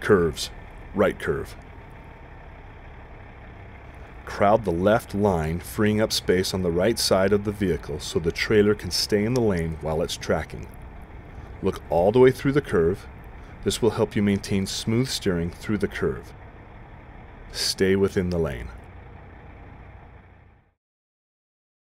Curves. Right curve. Crowd the left line, freeing up space on the right side of the vehicle so the trailer can stay in the lane while it's tracking. Look all the way through the curve. This will help you maintain smooth steering through the curve. Stay within the lane.